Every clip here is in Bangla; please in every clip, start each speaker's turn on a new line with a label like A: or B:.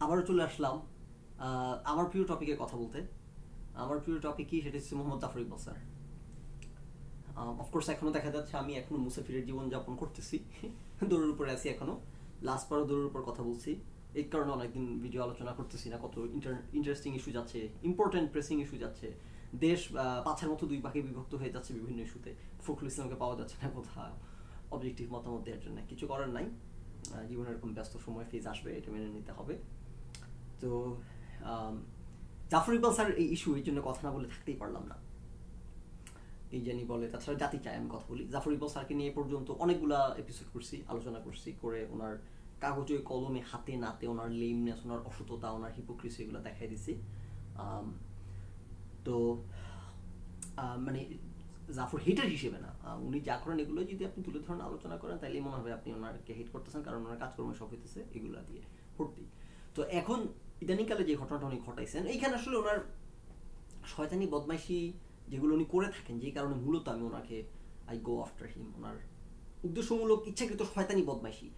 A: আবারও চলে আসলাম আমার প্রিয় টপিকে কথা বলতে। আমার প্রিয় টপিক কি? সেটা হচ্ছে Muhammed Zafar Iqbal sir. Of course এখনও দেখা যাচ্ছে আমি এখনও মুসাফিরের জীবনযাপন করতেছি। দৌড়ের উপরে আছি এখনও। লাস্ট বারও দৌড়ের উপর কথা বলছি। এই কারণে অনেকদিন ভিডিও আলোচনা করতেছি না কত ইন্টারেস্টিং ইস্যু যাচ্ছে ইম্পর্টেন্ট প্রেসিং ইস্যু যাচ্ছে। দেশ পাঁচের মতো দুই ভাগে বিভক্ত হয়ে যাচ্ছে বিভিন্ন ইস্যুতে। ফখরুল ইসলামকে পাওয়া যাচ্ছে না কোথাও। অবজেক্টিভ মতামত দেওয়ার জন্য কিছু করার নাই। আহ, জীবনে এরকম ব্যস্ত সময় ফেজ আসবে এটা মেনে নিতে হবে। তো জাফর ইকবাল স্যার এই ইস্যু এই জন্য কথা না বলে থাকতেই পারলাম না। এই জানি বলে তাছাড়া জাতি চাই আমি কথা বলি। জাফর ইকবাল স্যারকে নিয়ে পর্যন্ত অনেকগুলা এপিসোড করছি, আলোচনা করছি, করে ওনার কাগজে কলমে হাতে নাতে ওনার লেমনেস ওনার অসততা, ওনার হিপোক্রিসি এগুলো দেখাই দিছি। তো মানে জাফর হিটার হিসেবে না। উনি যা করেন এগুলো যদি আপনি তুলে ধরেন, আলোচনা করেন তাহলে মনে হবে আপনি ওনাকে হিট করতেছেন, কারণ ওনার কাজকর্ম সব হইতেছে, এগুলা দিয়ে ভর্তি। তো এখন ইদানিংকালে যে ঘটনাটা উনি ঘটাইছেন, এইখানে আসলে ওনার শয়তানি বদমাইশি যেগুলো উনি করে থাকেন, যেই কারণে মূলত আমি ওনাকে আই গো আফটার হিম ওনার উদ্দেশ্যমূলক ইচ্ছাকৃত শয়তানি বদমাইশি।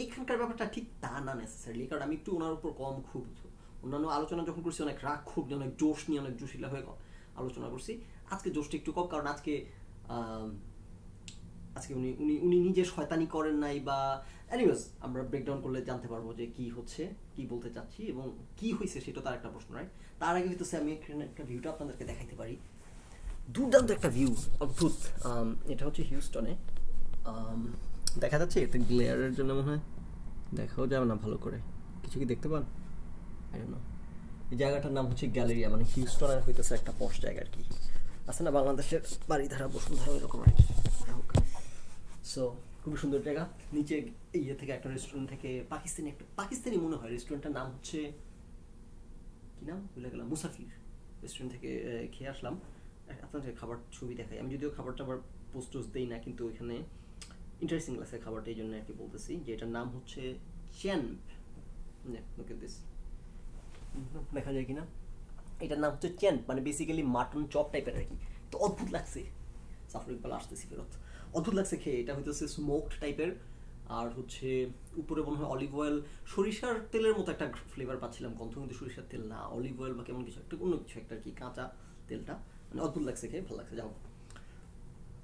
A: এইখানকার ব্যাপারটা ঠিক তা না নেসেসারিলি কারণ আমি একটু ওনার উপর কম ক্ষুব্ধ অন্যান্য আলোচনা যখন করছি, অনেক রাগ নিয়ে অনেক জোশ নিয়ে অনেক জোশিলা হয়ে আলোচনা করছি। আজকে জোশটা একটু কম, কারণ আজকে আজকে উনি উনি উনি নিজে শয়তানি করেন নাই বা এনিওয়েজ আমরা ব্রেকডাউন করলে জানতে পারব যে কি হচ্ছে, কি বলতে চাচ্ছি এবং কি হয়েছে সেটা তার একটা প্রশ্ন রাইট তার আগে হইতেছে আমি একটা ভিউটা আপনাদেরকে দেখাইতে পারি। দুর্দান্ত একটা ভিউ অদ্ভুত। এটা হচ্ছে হিউস্টনে দেখা যাচ্ছে এতে গ্লেয়ারের জন্য মনে হয়। দেখাও যাবে না ভালো করে। কিছু কি দেখতে পান? এই জায়গাটার নাম হচ্ছে গ্যালেরিয়া মানে হিউস্টনের হইতেছে একটা পশ জায়গা আর কি। আছে না বাংলাদেশের বাড়িধারা বসুন্ধরা, এরকম আর কি। সো খুবই সুন্দর জায়গা। নিচে ইয়ে থেকে একটা রেস্টুরেন্ট থেকে পাকিস্তানি একটা পাকিস্তানি মনে হয় রেস্টুরেন্টটার নাম হচ্ছে কি নাম? ভুলে গেলাম। মুসাফির রেস্টুরেন্ট থেকে খেয়ে আসলাম। আপনাদের খাবার ছবি দেখাই। আমি যদিও খাবারটা আবার পোস্ট দিই না, কিন্তু ওইখানে ইন্টারেস্টিং লাগছে খাবারটা এই জন্য আর কি বলতেছি, যে এটার নাম হচ্ছে চ্যাম্প লোক দিস দেখা যায় কিনা? এটার নাম হচ্ছে চ্যাম্প মানে বেসিক্যালি মাটন চপ টাইপের আর কি। তো অদ্ভুত লাগছে। সাফর ইকবাল আসতেছি ফেরত। অদ্ভুত লাগছে খেয়ে। এটা হইতেছে স্মোকড টাইপের আর হচ্ছে উপরে মনে হয় অলিভ অয়েল সরিষার তেলের মতো একটা ফ্লেভার পাচ্ছিলাম গন্ধ কিন্তু সরিষার তেল না। অলিভ অয়েল বা কেমন কিছু একটা, অন্য কিছু একটা কি, কাঁচা তেলটা। মানে অদ্ভুত লাগছে খেয়ে, ভালো লাগছে, যাও।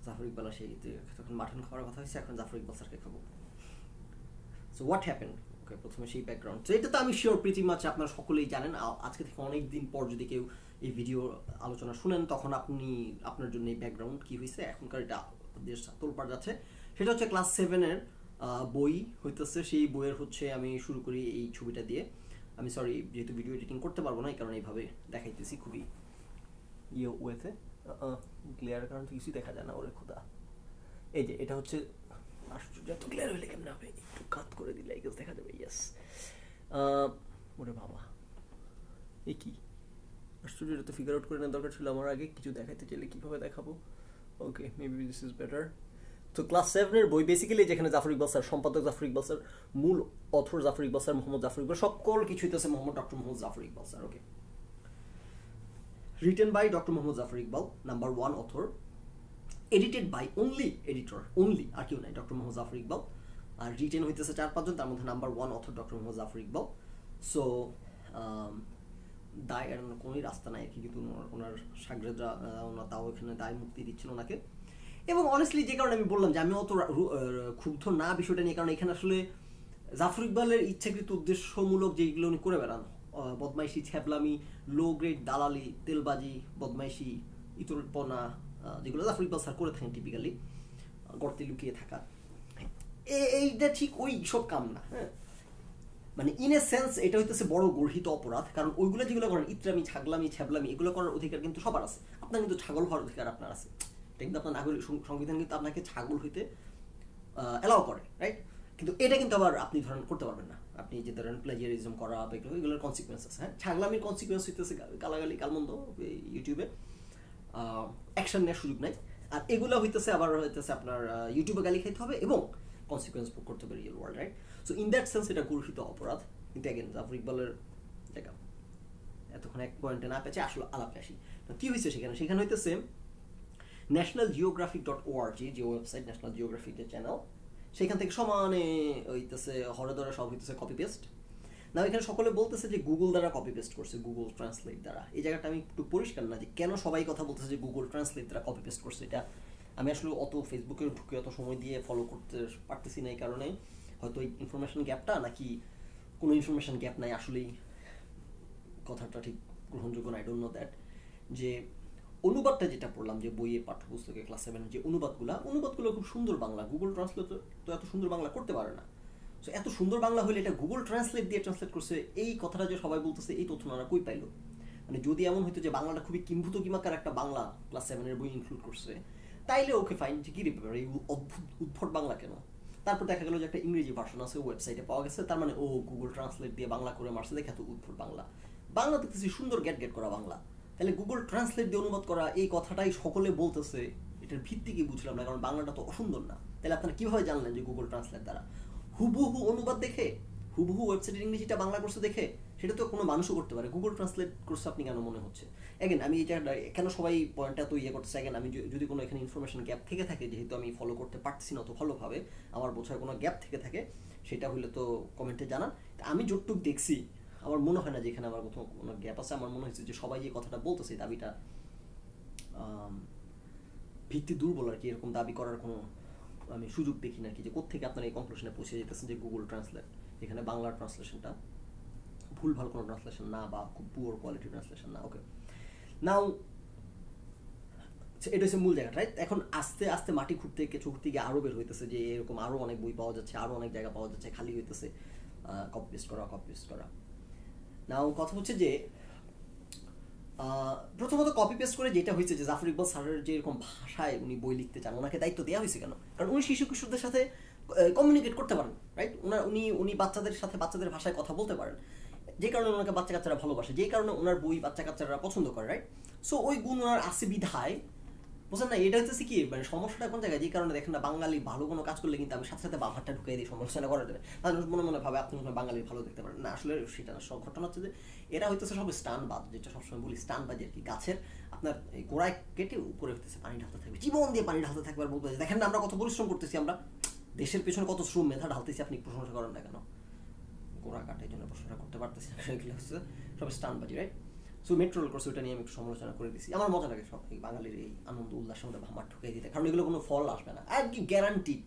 A: জাফর ইকবাল যে তখন মাটন খাওয়ার কথা হয়েছে, এখন জাফর ইকবাল স্যারকে খাব। সো হোয়াট হ্যাপেন ওকে প্রথমে সেই ব্যাকগ্রাউন্ড তো এটা তো আমি শিওর প্রীতি মাছ আপনারা সকলেই জানেন। আজকে থেকে অনেক দিন পর যদি কেউ এই ভিডিও আলোচনা শুনেন, তখন আপনি আপনার জন্য এই ব্যাকগ্রাউন্ড কি হয়েছে এখনকার এটা দেশ তোলপাড় যাচ্ছে। সেটা হচ্ছে ক্লাস সেভেনের বই হইতেছে। সেই বইয়ের হচ্ছে আমি শুরু করি এই ছবিটা দিয়ে। আমি সরি যেহেতু ভিডিও এডিটিং করতে পারব না, এই কারণে এইভাবে দেখাইতেছি খুবই ইয়ে ওয়েতে। ক্লিয়ার কারণ তো কিছুই দেখা যায় না, ওরে খোদা। এই যে, এটা হচ্ছে, আশ্চর্য, এত ক্লিয়ার হইলে কেমন হবে? একটু কাত করে দিলে এই দেখা যাবে ইয়েস ওরে বাবা। এ কি? আশ্চর্য তো ফিগার আউট করে নেওয়ার দরকার ছিল আমার আগে। কিছু দেখাইতে চাইলে কীভাবে দেখাবো? Okay maybe this is better তো ক্লাস সেভেনের বই বেসিক্যালি যেখানে জাফর ইকবাল স্যার, সম্পাদক জাফর ইকবাল স্যার, মূল অথর জাফর ইকবাল স্যার, মোহাম্মদ জাফর ইকবাল, সকল কিছু হইতেছে Muhammed doctor Muhammed Zafar Iqbal sir okay written by doctor Muhammed Zafar Iqbal number one author edited by only editor only আর কেউ নাই ডক্টর মোহাম্মদ জাফর ইকবাল। আর রিটেন হইতেছে চার পাঁচজন, তার মধ্যে number one author doctor Muhammed Zafar Iqbal. So দায় এড়ানোর কোনোই রাস্তা নাই কি কিন্তু ওনার- সাগরেদরা ওনার তাও এখানে দায় মুক্তি দিচ্ছেন ওনাকে। এবং অনেস্টলি যে কারণে আমি বললাম যে আমি অত ক্ষুব্ধ না বিষয়টা নিয়ে, কারণ এখানে আসলে জাফর ইকবালের ইচ্ছাকৃত উদ্দেশ্যমূলক যেগুলো উনি করে বেড়ান বদমাইশি ছ্যাবলামি লো গ্রেড দালালি, তেলবাজি, বদমাইশি, ইতরপনা যেগুলো জাফর ইকবাল স্যার করে থাকেন টিপিক্যালি গর্তে লুকিয়ে থাকা। এইটা ঠিক ওই সব কাম না হ্যাঁ? মানে ইন এ সেন্স এটা হইতেছে বড় গর্হিত অপরাধ, কারণ ওইগুলো যেগুলো করেন, ইত্রামি, ছাগলামি, ছ্যাবলামি, এগুলো করার অধিকার কিন্তু সবার আছে। আপনার কিন্তু ছাগল হওয়ার অধিকার আপনার আছে। এটা কিন্তু আপনার নাগরিক সংবিধান কিন্তু আপনাকে ছাগল হইতে অ্যালাউ করে রাইট কিন্তু এটা কিন্তু আবার আপনি ধরেন করতে পারবেন না। আপনি যে ধরেন প্লেজিয়ারিজম করা, বা এগুলো এগুলোর কনসিকুয়েন্স আছে হ্যাঁ? ছাগলামির কনসিকুয়েন্স হইতেছে গালাগালি, গালমন্দ, এই ইউটিউবে অ্যাকশন নেওয়ার সুযোগ নাই। আর এগুলো হইতেছে আবার হইতেছে আপনার ইউটিউবে গালি খাইতে হবে এবং কনসিকুয়েন্স ভোগ করতে হবে real world right so in that sense এটা গর্হিত অপরাধ। কিন্তু অ্যাগেন জাফর ইকবালের, দেখা, এতক্ষণ এক পয়েন্টে না পেয়েছে আসলে আলাপে আসি। কি হয়েছে সেখানে? সেখানে হইতেছে National Geographic dot O R G যে ওয়েবসাইট ন্যাশনাল জিওগ্রাফিক যে চ্যানেল সেখান থেকে সমানে হইতেছে, হরে ধরে সব হইতেছে কপি পেস্ট না এখানে সকলে বলতেছে যে গুগল দ্বারা কপি পেস্ট করছে গুগল ট্রান্সলেট দ্বারা। এই জায়গাটা আমি একটু পরিষ্কার না যে কেন সবাই কথা বলতেছে যে গুগল ট্রান্সলেট দ্বারা কপি পেস্ট করছে এটা। আমি আসলে অত ফেসবুকে ঢুকে অত সময় দিয়ে ফলো করতে পারতেছি না এই কারণে। হয়তো এই ইনফরমেশন গ্যাপটা নাকি কোনো ইনফরমেশন গ্যাপ নাই, আসলেই কথাটা ঠিক গ্রহণযোগ্য না আই ডোন্ট নো দ্যাট যে অনুবাদটা যেটা পড়লাম, যে বইয়ে পাঠ্যপুস্তকে ক্লাস সেভেনের যে অনুবাদগুলা, অনুবাদগুলো খুব সুন্দর বাংলা। গুগল ট্রান্সলেট তো এত সুন্দর বাংলা করতে পারে না। সো এত সুন্দর বাংলা হলে এটা গুগল ট্রান্সলেট দিয়ে ট্রান্সলেট করছে, এই কথাটা যে সবাই বলতেছে, এই তথ্য না কই পাইলো? মানে যদি এমন হইতো যে বাংলাটা খুবই কিম্ভূত কিমাকার একটা বাংলা ক্লাস সেভেনের বই ইনক্লুড করছে, তাইলে ওকে ফাইন যে কি রে ব্যাপার, এই অদ্ভুত, উদ্ভট বাংলা কেন? তারপর দেখা গেল যে একটা ইংরেজি ভার্সন আছে ওয়েবসাইটে পাওয়া গেছে। তার মানে ও গুগল ট্রান্সলেট দিয়ে বাংলা করে মারছে। দেখে এত উদ্ভুত বাংলা। বাংলা দেখতেছি সুন্দর গেট গেট করা বাংলা। তাহলে গুগল ট্রান্সলেট দিয়ে অনুবাদ করা, এই কথাটাই সকলে বলতেছে। এটার ভিত্তি কি বুঝলাম না, কারণ বাংলাটা তো অসুন্দর না। তাহলে আপনারা কীভাবে জানলেন যে গুগল ট্রান্সলেট দ্বারা? হুবহু অনুবাদ দেখে? হুবহু ওয়েবসাইটের ইংরেজিটা বাংলা করছে দেখে? সেটা তো কোনো মানুষও করতে পারে। গুগল ট্রান্সলেট করছে আপনি কেন মনে হচ্ছে? এগেন আমি এটা কেন সবাই পয়েন্টটা তো ইয়ে করতেছে? এগেন আমি যদি কোনো এখানে ইনফরমেশন গ্যাপ থেকে থাকে, যেহেতু আমি ফলো করতে পারছি না অত ভালোভাবে, আমার বোঝার কোনো গ্যাপ থেকে থাকে, সেটা হলে তো কমেন্টে জানান। আমি যতটুকু দেখছি, আমার মনে হয় না যে এখানে আমার কোথাও কোনো গ্যাপ আছে। আমার মনে হয়েছে যে সবাই যে কথাটা বলতেছে দাবিটা ভিত্তি দুর্বল আর কি, এরকম দাবি করার কোনো আমি সুযোগ দেখি না কি, যে কোথেকে আপনারা এই কনক্লুশনে পৌঁছে যেতেছেন যে গুগল ট্রান্সলেট এখানে বাংলার ট্রান্সলেশনটা ভুল ভালো কোনো ট্রান্সলেশন না বা খুব পুয়ার কোয়ালিটি ট্রান্সলেশন না ওকে নাও এটা হচ্ছে মূল জায়গাটা রাইট এখন আস্তে আস্তে মাটি খুঁড়তে কেঁচু খুঁড়তে গিয়ে আরও বের হইতেছে যে এরকম আরও অনেক বই পাওয়া যাচ্ছে আরও অনেক জায়গা পাওয়া যাচ্ছে, খালি হইতেছে কপি পেস্ট করা কপি পেস্ট করা। নাও কথা হচ্ছে যে প্রথমত কপি পেস্ট করে যেটা হয়েছে যে জাফর ইকবাল স্যারের যে এরকম ভাষায় উনি বই লিখতে চান, ওনাকে দায়িত্ব দেওয়া হয়েছে কেন? কারণ উনি শিশু কিশোরদের সাথে কমিউনিকেট করতে পারেন রাইট উনি উনি বাচ্চাদের সাথে বাচ্চাদের ভাষায় কথা বলতে পারেন। যে কারণে ওনাকে বাচ্চা কাচ্চারা ভালোবাসে, যে কারণে ওনার বই বাচ্চা কাচ্চারা পছন্দ করে রাইট সো ওই গুণ ওনার আছে বিধায়। বুঝলেন না? এটা হচ্ছে কি মানে সমস্যাটা কোন জায়গায়? যে কারণে দেখেন না, বাঙালি ভালো কোনো কাজ করলে কিন্তু আমি সাথে সাথে বাভারটা ঢুকিয়ে দিই সমালোচনা করার জন্য। মানুষ মনে মনে ভাবে, আপনি মনে বাঙালি ভালো দেখতে পারেন। না, আসলে সেটা সব ঘটনা হচ্ছে যে, এরা হইতেছে সব স্টানবাদ যেটা সবসময় বলি স্টানবাজ আর কি, গাছের আপনার এই গোড়ায় কেটে উপরে হইতেছে পানি ঢালতে থাকবে। জীবন দিয়ে পানি ঢালতে থাকবে আর বলতে দেখেন না, আমরা কত পরিশ্রম করতেছি, আমরা দেশের পেছনে কত শ্রম, মেধা ঢালতেছি, আপনি প্রশংসা করেন না কেন? গোড়া কাটার জন্য প্রশংসা করতে পারতেছি না। সেগুলো হচ্ছে সব স্টানবাজি right so metro rail course ওইটা নিয়ে আমি একটু সমালোচনা করে দিচ্ছি আমার মজা লাগে সব এই বাঙালির এই আনন্দ, উল্লাসের মধ্যে ভামার ঢুকিয়ে দিতে। কারণ এগুলো কোনো ফল আসবে না। কি গ্যারান্টিড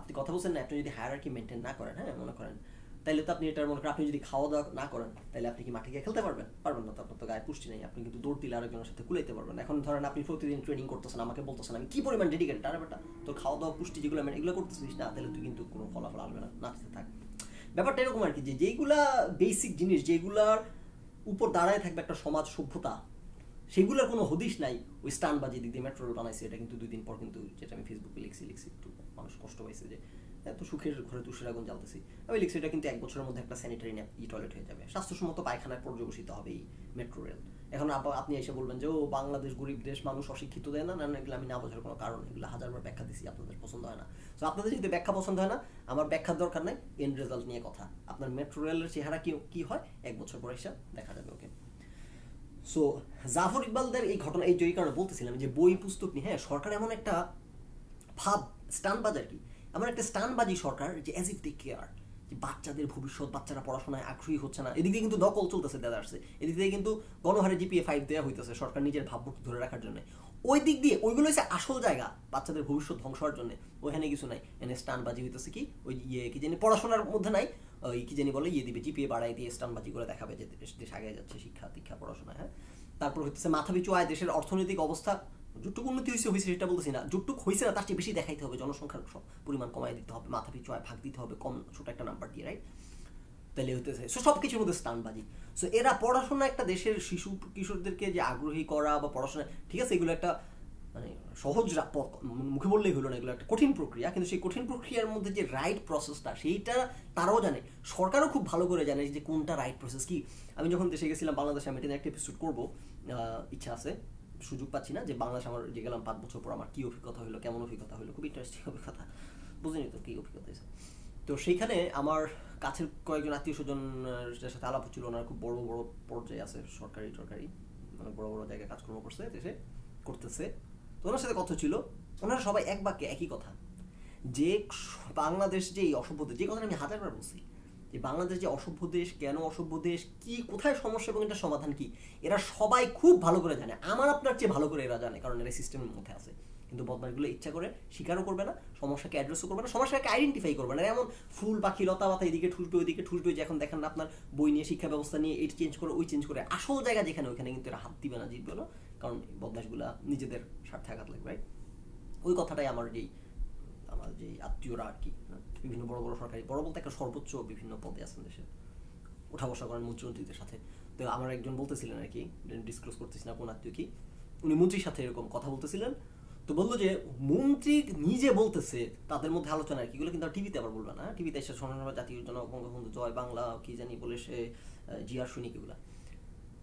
A: আপনি কথা বলছেন না আপনি যদি হায়ার কি মেনটেন না করেন হ্যাঁ মনে করেন। তাহলে তো আপনি এটার মনে করেন, আপনি যদি খাওয়া দাওয়া না করেন তাহলে আপনি কি মাঠে গিয়ে খেলতে পারবেন? পারবেন না তো, আপনার তো গায়ে পুষ্টি নেই। আপনি কিন্তু দৌড় দিলে আরেকজনের সাথে কুলাইতে পারবেন এখন ধরেন আপনি প্রতিদিন ট্রেনিং করতেছেন, আমাকে বলতেছেন, আমি কি পরিমাণ ডেডিকেটেড আরে বেটা, তোর খাওয়া দাওয়া, পুষ্টি যেগুলো আমি, এগুলো করতেছিস না তাহলে তুই কিন্তু কোনো ফলাফল আসবে না। নাচতে থাক। ব্যাপারটা এরকম আর কি যে যেইগুলা বেসিক জিনিস যেগুলার উপর দাঁড়ায় থাকবে একটা সমাজ সভ্যতা, সেগুলোর কোনো হদিশ নাই। ওই স্টানবাজি দিক দিয়ে বানাইছে, এটা কিন্তু দুই দিন পর কিন্তু, যেটা আমি ফেসবুকে লিখছি লিখছি, একটু মানুষ কষ্ট পাইছে যে এত সুখের ঘরে তুষের আগুন জ্বালতেছি। আমি লিখছি এটা কিন্তু এক বছরের মধ্যে একটা স্যানিটারি ই টয়লেট হয়ে যাবে। স্বাস্থ্যসম্মত পায়খানায় পর্যবসিত হবে এই মেট্রো রেল এখন আপনি এসে বলবেন যে, ও, বাংলাদেশ গরিব দেশ, মানুষ অশিক্ষিত দেয় না? না এগুলো আমি না বোঝার কোনো কারণ এগুলো হাজারবার ব্যাখ্যা দিছি, আপনাদের পছন্দ হয় না। তো আপনাদের যদি ব্যাখ্যা পছন্দ হয় না, আমার ব্যাখ্যার দরকার নাই এন্ড রেজাল্ট নিয়ে কথা। আপনার মেট্রো রেলের চেহারা কি কি হয়? এক বছর পরে এসে দেখা যাবে ওকে সো জাফর ইকবালদের এই ঘটনা, এই জয়ী কারণে বলতেছিলাম যে, বই পুস্তক নিয়ে হ্যাঁ সরকার এমন একটা ভাব, স্টান বাজার কি? এমন একটা স্টানবাজি সরকার যে অ্যাজ ইফ দে কেয়ার যে বাচ্চাদের ভবিষ্যৎ, বাচ্চারা পড়াশোনায় আগ্রহী হচ্ছে না। এদিকে কিন্তু দখল চলতেছে আসছে। এদিক থেকে কিন্তু গণহারে জিপিএ ফাইভ দেওয়া হইতেছে সরকার নিজের ভাবমূর্তি ধরে রাখার জন্য। ওই দিক দিয়ে, ওইগুলো হচ্ছে আসল জায়গা বাচ্চাদের ভবিষ্যৎ ধ্বংস হওয়ার জন্য। ওইখানে কিছু নাই। এনে স্টানবাজি হইতেছে কি? ওই ইয়ে কি জানি, পড়াশোনার মধ্যে নাই। ওই কি জানি বলে ইয়ে দিবে জিপিএ বাড়াই দিয়ে স্টানবাজি করে দেখাবে যে দেশ আগে যাচ্ছে শিক্ষা, দীক্ষা, পড়াশোনা হ্যাঁ? তারপর হচ্ছে মাথা পিছু আয় দেশের অর্থনৈতিক অবস্থা। যুটুক উন্নতি হয়েছে হয়েছে সেটা বলতেছি না। যুটুক হয়েছে না, তার চেয়ে বেশি দেখাইতে হবে, জনসংখ্যার পরিমাণ কমাই দিতে হবে, মাথা পিছু ভাগ দিতে হবে, কম, ছোট একটা নাম্বার দিয়ে রাইট তাহলে হইতেছে সো সব কিছুর মধ্যে স্টানবাজি সো এরা পড়াশোনা একটা দেশের শিশু, কিশোরদেরকে যে আগ্রহী করা বা পড়াশোনা, ঠিক আছে, এগুলো একটা মানে সহজ মুখে বললেই হলো না, এগুলো একটা কঠিন প্রক্রিয়া, কিন্তু সেই কঠিন প্রক্রিয়ার মধ্যে যে রাইট প্রসেসটা সেইটা তারাও জানে। সরকারও খুব ভালো করে জানে যে কোনটা রাইট প্রসেস কি। আমি যখন দেশে গেছিলাম, বাংলাদেশে আমি এটা একটা এপিসোড করব ইচ্ছা আছে। সুযোগ পাচ্ছি না যে বাংলাদেশ আমার যে গেলাম পাঁচ বছর পর আমার কী অভিজ্ঞতা হলো, কেমন অভিজ্ঞতা হলো, খুব ইন্টারেস্টিং অভিজ্ঞতা। বুঝিনি তো কী অভিজ্ঞতা হয়েছে। তো সেইখানে আমার কাছের কয়েকজন আত্মীয় স্বজনের সাথে আলাপ হচ্ছিল, ওনার খুব বড় বড় পর্যায়ে আছে সরকারি সরকারি মানে বড় বড় জায়গায় কাজকর্ম করছে দেশে করতেছে। তো ওনার সাথে কথা ছিল ওনারা সবাই এক বাক্যে একই কথা। যে বাংলাদেশ যে এই অসভ্যতা, যে কথাটা আমি হাজারবার বলছি যে বাংলাদেশ যে অসভ্য দেশ, কেন অসভ্য দেশ, কি, কোথায় সমস্যা এবং এটা সমাধান কি, এরা সবাই খুব ভালো করে জানে। আমার আপনার চেয়ে ভালো করে এরা জানে, কারণ এরা সিস্টেমের মধ্যে আছে। কিন্তু বদমাশগুলো ইচ্ছা করে, স্বীকারও করবে না, সমস্যাকে অ্যাড্রেসও করবে না, সমস্যাকে আইডেন্টিফাই করবে না। এমন ফুল পাখি, লতা পাতা এদিকে ঠুসবে, ওইদিকে ঠুসবে, যে এখন দেখেন না আপনার বই নিয়ে শিক্ষা ব্যবস্থা নিয়ে এই চেঞ্জ করে, ওই চেঞ্জ করে। আসল জায়গা যেখানে, ওইখানে কিন্তু এরা হাত দিবে না, জিতবে না। কারণ বদমাশগুলা নিজেদের স্বার্থে আঘাত লাগবে ওই কথাটাই আমার যেই যে আত্মীয়রা আর কি, বিভিন্ন বড় বড় সরকারি, বড় বলতে একটা সর্বোচ্চ বিভিন্ন পদে আছেন দেশে। ওঠা বসা করেন মন্ত্রীমন্ত্রীদের সাথে। তো আমার একজন বলতেছিলেন আর কি ডিসক্লোজ করতেছি না কোন আত্মীয় কি, উনি মন্ত্রীর সাথে এরকম কথা বলতেছিলেন। তো বলল যে, মন্ত্রী নিজে বলতেছে, তাদের মধ্যে আলোচনা আর কি, এগুলো কিন্তু টিভিতে আবার বলবে না। টিভিতে এসে শোনা জাতীয় জনক বঙ্গবন্ধু জয় বাংলা, কি জানি বলে সে জিয়ার শুনি এগুলা।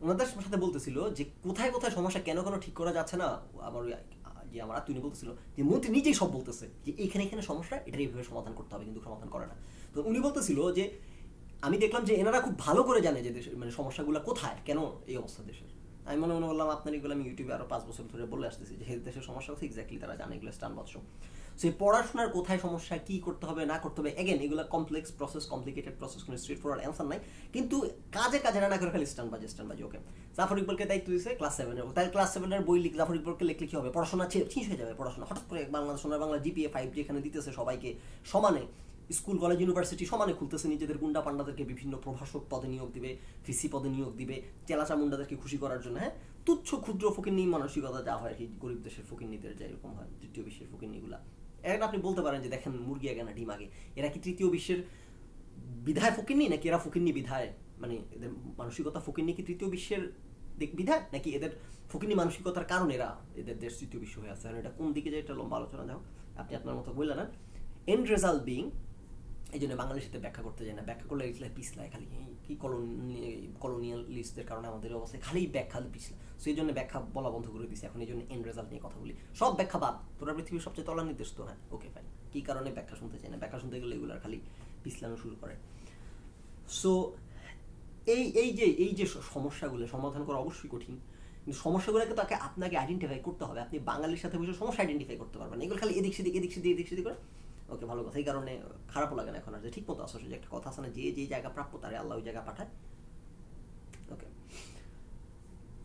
A: ওনাদের সাথে বলতেছিল যে, কোথায় কোথায় সমস্যা, কেন কেন ঠিক করা যাচ্ছে না? আমার ওই যে আমার আত্মীয় বলতেছিল যে মন্ত্রী নিজেই সব বলতেছে যে এখানে এখানে সমস্যা এটা এইভাবে সমাধান করতে হবে, কিন্তু সমাধান করে না। তো উনি বলতেছিল যে, আমি দেখলাম যে এনারা খুব ভালো করে জানে যে দেশের মানে সমস্যাগুলো কোথায়, কেন এই অবস্থা দেশের। আমি মনে মনে বললাম, আপনার এগুলো আমি ইউটিউবে আরও পাঁচ বছর ধরে বলে আসতেছি যে দেশের সমস্যা হচ্ছে এক্স্যাক্টলি তারা জানে, এগুলো স্টান বৎস এই পড়াশোনার কোথায় সমস্যা, কি করতে হবে, না করতে হবে এগেন এগুলো কমপ্লেক্স প্রসেস কমপ্লিকেটেড প্রসেস কোনো স্ট্রেট ফরওয়ার্ড অ্যান্সার নাই। কিন্তু কাজে কাজে না করে খালি স্টান বাজে স্টান বাজে ওকে জাফর ইকবালকে দায়িত্ব দিয়েছে ক্লাস সেভেনের তাহলে ক্লাস সেভেনের বই লিখ, জাফর ইকবালকে লিখলে কি হবে? পড়াশোনা চেঞ্জ হয়ে যাবে পড়াশোনা। হঠাৎ করে বাংলাদেশ বাংলা জিপিএ ফাইভ যেখানে দিতেছে সবাইকে সমানে। স্কুল কলেজ ইউনিভার্সিটি সমানে খুলতেছে নিজেদের গুন্ডা পান্ডাদেরকে বিভিন্ন প্রভাষক পদে নিয়োগ দিবে ফিসি পদে নিয়োগ দিবে, চেলাচা মুন্ডাদেরকে খুশি করার জন্য হ্যাঁ? তুচ্ছ, ক্ষুদ্র ফকিরনি মানসিকতা যা হয় আর কি গরিব দেশের ফকিরনিদের যে এরকম হয়, তৃতীয় বিশ্বের ফকিরনিগুলা এখন আপনি বলতে পারেন যে দেখেন মুরগি আগে না ডিম আগে। এরা কি তৃতীয় বিশ্বের বিধায় ফকিরনি নাকি এরা ফকিরনি বিধায়? মানে এদের মানসিকতা ফকিরনি কি তৃতীয় বিশ্বের দিক বিধায়? নাকি এদের ফকিরনি মানসিকতার কারণ এরা এদের দেশ তৃতীয় বিশ্ব হয়ে আছে? এটা কোন দিকে যে এটা লম্বা আলোচনা যাও আপনি আপনার মতো বললেন এন্ড রেজাল্ট বিং এই জন্য বাঙালির সাথে ব্যাখ্যা করতে যায় না। ব্যাখ্যা করলে এগুলো পিছলায় খালি কি কলোনিয়ালিস্টদের কারণে আমাদের অবস্থায় খালি ব্যাখ্যা পিছলা এই জন্য ব্যাখ্যা বলা বন্ধ করে দিচ্ছে এখন এই জন্য এন্ড রেজাল্ট নিয়ে কথা বলি। সব ব্যাখ্যা বাদ। তোরা পৃথিবীর সবচেয়ে তলা নির্দেশ তো হ্যাঁ? ওকে ফাইন কি কারণে ব্যাখ্যা শুনতে চায় না? ব্যাখ্যা শুনতে গেলে এগুলো খালি পিছলানো শুরু করে। সো এই এই যে এই যে সমস্যাগুলো, সমাধান করা অবশ্যই কঠিন। কিন্তু সমস্যাগুলোকে তাকে আপনাকে আইডেন্টিফাই করতে হবে। আপনি বাঙালির সাথে বসে সমস্যা আইডেন্টিফাই করতে পারবেন এগুলো খালি এদিক সেদিক এদিক সেদিক এদিক সেদিক করে ওকে ভালো কথা। এই কারণে খারাপও লাগে না এখন আর যে ঠিক মতো আসলে একটা কথা আছে না, যে যে জায়গা প্রাপ্য তারে আল্লাহ ওই জায়গা পাঠায়। ওকে।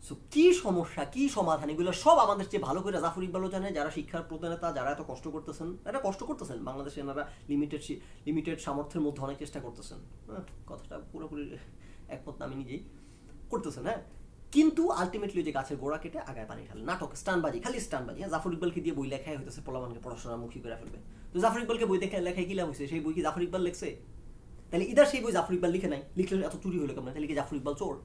A: সো কি সমস্যা, কি সমাধান? এগুলো সব আমাদের চেয়ে ভালো করে জাফর ইকবালও জানে, যারা শিক্ষার প্রতিনেতা, যারা এত কষ্ট করতেছেন, এরা কষ্ট করতেছেন। বাংলাদেশে এনারা লিমিটেড লিমিটেড সামর্থ্যের মধ্যে অনেক চেষ্টা করতেছেন। হ্যাঁ কথাটা পুরোপুরি একমত আমি নিজেই করতেছেন হ্যাঁ। কিন্তু আলটিমেটলি যে গাছের গোড়া কেটে আগায় পানি ঢালে। নাটক, স্টানবাজি, খালি স্টানবাজি। হ্যাঁ জাফর ইকবালকে দিয়ে বই লেখাই হইতেছে, পোলামানকে পড়াশোনার মুখী করে ফেলবে। তো জাফর ইকবালকে বই দেখে লেখায় কি লাভ হয়েছে সেই বই কি জাফর ইকবাল লিখছে? তাহলে ইদার সেই বই জাফর ইকবাল লিখে নাই। লিখলে এত চুরি হলো কেমন? তাহলে কি জাফর ইকবাল চোর?